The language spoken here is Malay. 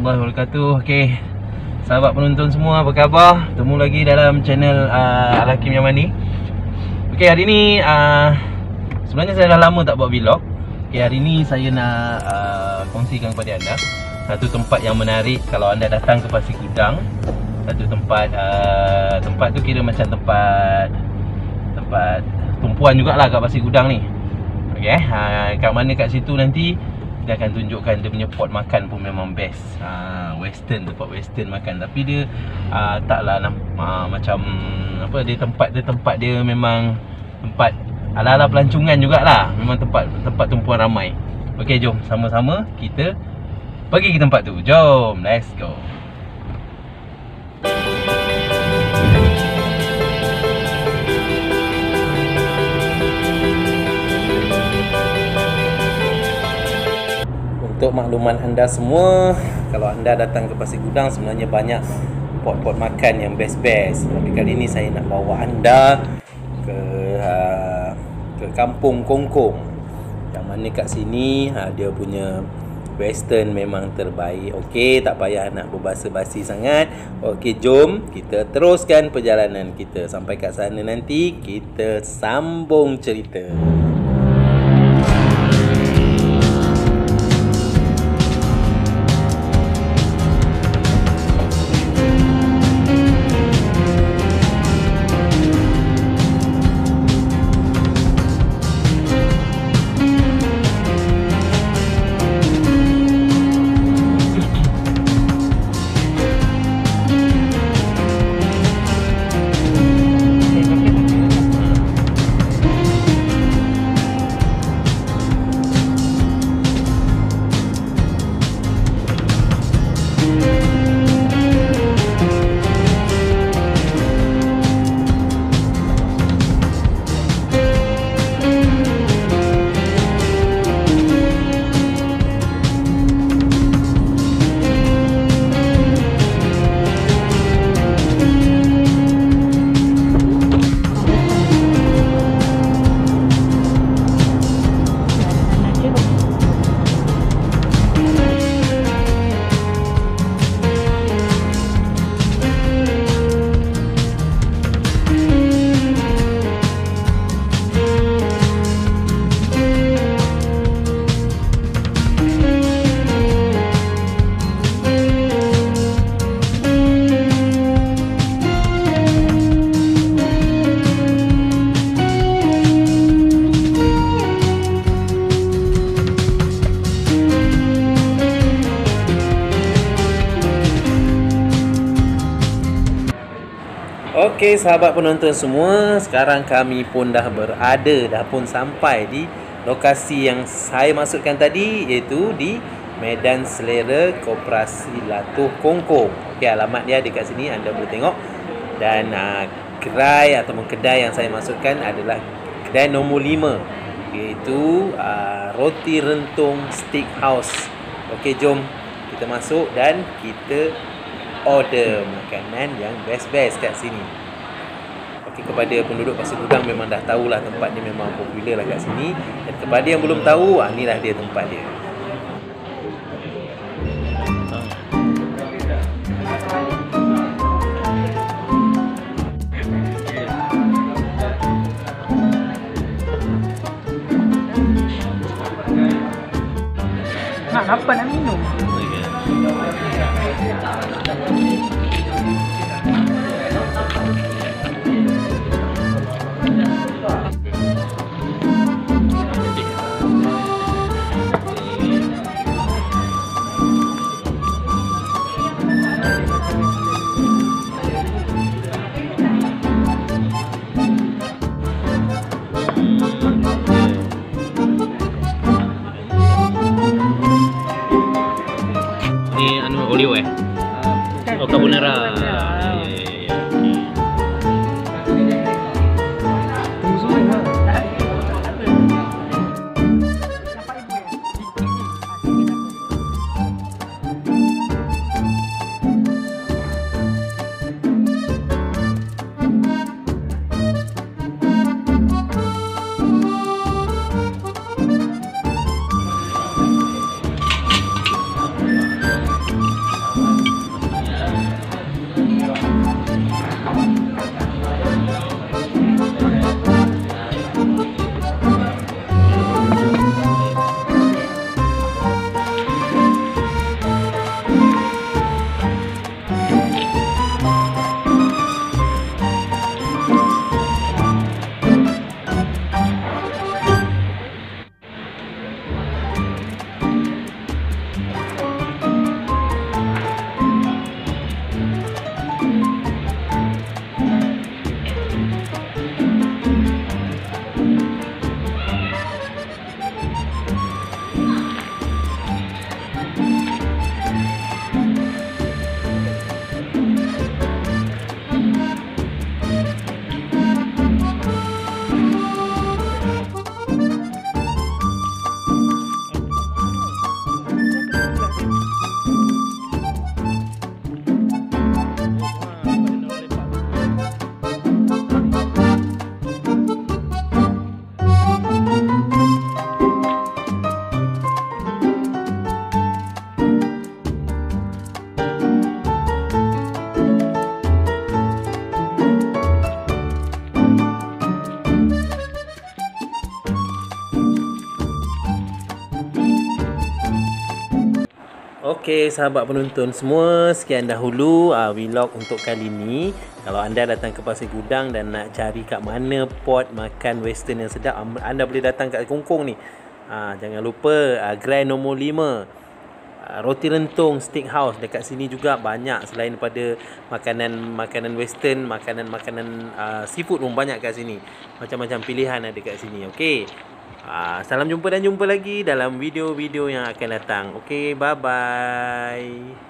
warahmatullahi wabarakatuh. Okey. Sahabat penonton semua apa khabar? Temu lagi dalam channel uh, Al-Hakim Yamani. Okey, hari ni uh, sebenarnya saya dah lama tak buat vlog. Okey, hari ni saya nak uh, kongsikan kepada anda satu tempat yang menarik kalau anda datang ke Pasir Gudang. Satu tempat uh, tempat tu kira macam tempat tempat tumpuan jugalah kat Pasir Gudang ni. Okey, uh, kat mana kat situ nanti dia akan tunjukkan dia punya pot makan pun memang best ha, Western, tempat western makan Tapi dia uh, taklah uh, macam apa dia tempat dia tempat dia memang tempat ala-ala pelancongan jugalah. Memang tempat tempat tumpuan ramai. Okey jom. Sama-sama kita pergi ke tempat tu. Jom, let's go. Untuk makluman anda semua, kalau anda datang ke Pasir Gudang sebenarnya banyak pot-pot makan yang best-best. Tapi kali ini saya nak bawa anda ke uh, kampung Kongkong. Yang mana kat sini uh, dia punya western memang terbaik. Okey, tak payah nak berbasa-basi sangat. Okey, jom kita teruskan perjalanan kita sampai kat sana nanti kita sambung cerita. Okey sahabat penonton semua, sekarang kami pun dah berada, dah pun sampai di lokasi yang saya masukkan tadi iaitu di Medan Selera Koperasi Latuh Kongkong. Okey alamat dia dekat sini anda boleh tengok dan uh, gerai ataupun kedai yang saya masukkan adalah kedai nombor 5 iaitu uh, Roti Rentung Steakhouse. Okey jom kita masuk dan kita order makanan yang best-best kat sini. Kepada penduduk Pasir Gudang memang dah tahulah tempat dia memang popular lah kat sini dan kepada yang belum tahu, ah inilah dia tempat dia. Nak apa nak minum? Carbonara. Okey, sahabat penonton semua, sekian dahulu uh, vlog untuk kali ni. Kalau anda datang ke Pasir Gudang dan nak cari kat mana pot makan western yang sedap, anda boleh datang kat Kongkong ni. Uh, jangan lupa uh, Grand nombor 5. Uh, roti rentung steakhouse dekat sini juga banyak selain daripada makanan makanan western, makanan-makanan uh, seafood pun banyak kat sini. Macam-macam pilihan ada kat sini. Okey. Uh, salam jumpa dan jumpa lagi dalam video-video yang akan datang. Okey, bye-bye.